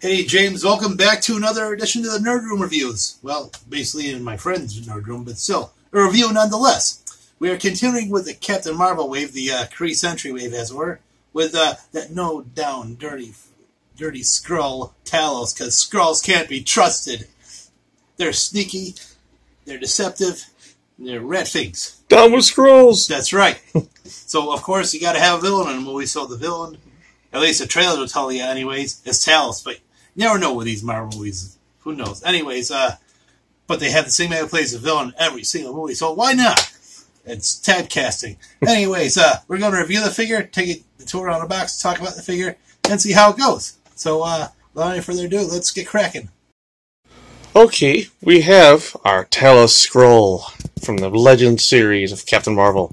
Hey James, welcome back to another edition of the Nerd Room reviews. Well, basically in my friend's Nerd Room, but still a review nonetheless. We are continuing with the Captain Marvel wave, the uh, Kree Sentry wave, as it were, with uh, that no down dirty, dirty Skrull Talos, because Skrulls can't be trusted. They're sneaky, they're deceptive, and they're rat things. Down with Skrulls. That's right. so of course you got to have a villain in a movie. So the villain, at least the trailer will tell you, anyways, It's Talos. But you never know with these Marvel movies. Who knows? Anyways, uh, but they have the same guy who plays the villain in every single movie. So why not? It's tab casting. Anyways, uh, we're going to review the figure, take the tour around the box, talk about the figure, and see how it goes. So, uh, without any further ado, let's get cracking. Okay, we have our Talos Skrull from the Legend series of Captain Marvel.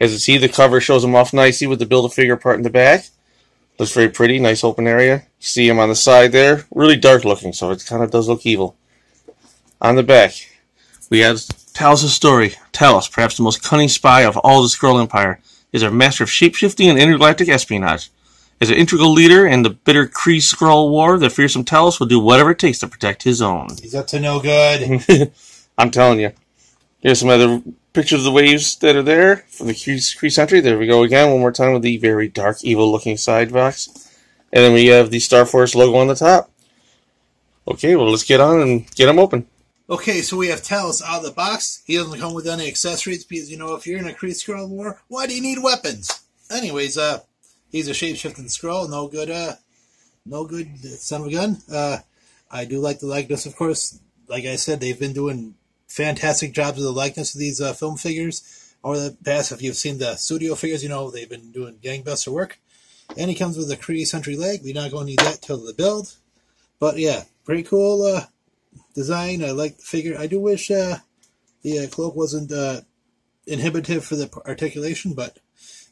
As you see, the cover shows him off nicely with the Build-A-Figure part in the back. Looks very pretty, nice open area. See him on the side there, really dark looking, so it kind of does look evil. On the back, we have Talos' story. Talos, perhaps the most cunning spy of all the Skrull Empire, is a master of shapeshifting and intergalactic espionage. As an integral leader in the bitter Kree Skrull War, the fearsome Talos will do whatever it takes to protect his own. He's up to no good. I'm telling you. Here's some other pictures of the waves that are there from the Kree Sentry. There we go again, one more time with the very dark, evil looking side box. And then we have the Star Force logo on the top. Okay, well, let's get on and get them open. Okay, so we have Talos out of the box. He doesn't come with any accessories because, you know, if you're in a Kree Skrull war, why do you need weapons? Anyways, uh, he's a shapeshifting Skrull. No good, uh, no good son of a gun. Uh, I do like the likeness, of course. Like I said, they've been doing fantastic jobs with the likeness of these uh, film figures over the past. If you've seen the studio figures, you know they've been doing gangbuster work. And he comes with a Kree Sentry leg. We're not going to need that till the build. But yeah, pretty cool uh, design. I like the figure. I do wish uh, the uh, cloak wasn't uh, inhibitive for the articulation. But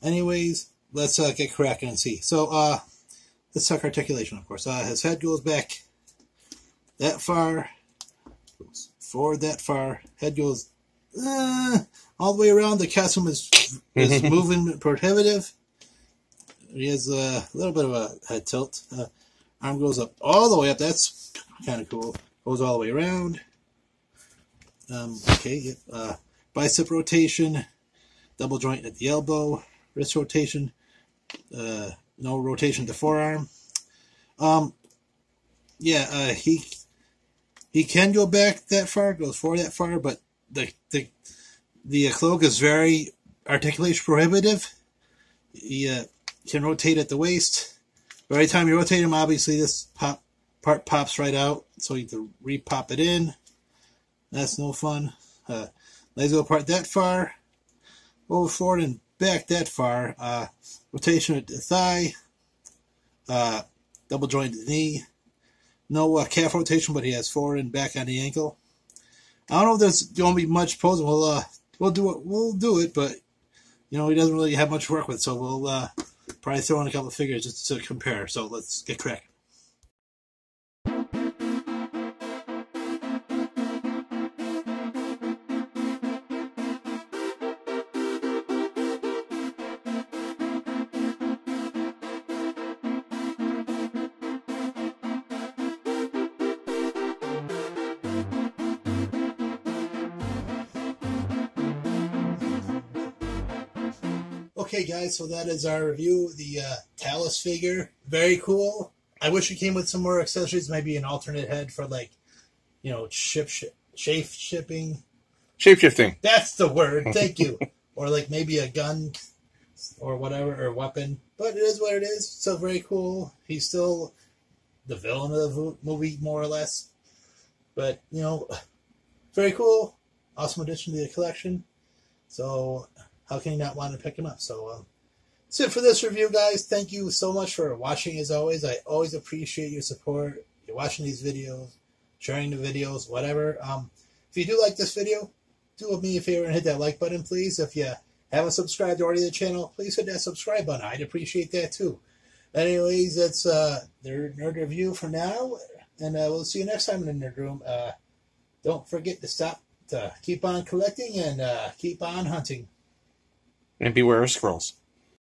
anyways, let's uh, get cracking and see. So let's talk articulation, of course. His head goes back that far, goes forward that far. Head goes uh, all the way around. The costume is is moving prohibitive. He has a little bit of a head tilt. Uh, arm goes up all the way up. That's kind of cool. Goes all the way around. Um, okay, yep. Uh, bicep rotation, double joint at the elbow, wrist rotation, uh, no rotation to forearm. Um, yeah, uh, he he can go back that far, goes forward that far, but the the the cloak is very articulation prohibitive. He uh, can rotate at the waist. But every time you rotate him, obviously this pop part pops right out, so you have to re-pop it in. That's no fun. Uh, legs go apart that far, over forward and back that far. Uh, rotation at the thigh, uh, double jointed knee. No uh, calf rotation, but he has forward and back on the ankle. I don't know if there's going to be much posing. We'll uh, we'll do it. We'll do it, but you know he doesn't really have much work with, so we'll uh, probably throw in a couple of figures just to compare. So let's get cracking. Okay, guys, so that is our review the uh, Talos figure. Very cool. I wish it came with some more accessories, maybe an alternate head for like, you know, ship, ship shape shipping. shape shifting. That's the word. Thank you. or like maybe a gun or whatever or weapon. But it is what it is. So very cool. He's still the villain of the movie, more or less. But you know, very cool. Awesome addition to the collection. So how can you not want to pick him up? So um, that's it for this review, guys. Thank you so much for watching. As always, I always appreciate your support. You're watching these videos, sharing the videos, whatever. Um, if you do like this video, do me a favor and hit that like button, please. If you haven't subscribed already to the channel, please hit that subscribe button. I'd appreciate that too. Anyways, that's uh, nerd review for now, and uh, we'll see you next time in the nerd room. Uh, don't forget to stop to keep on collecting and uh, keep on hunting. And beware of squirrels.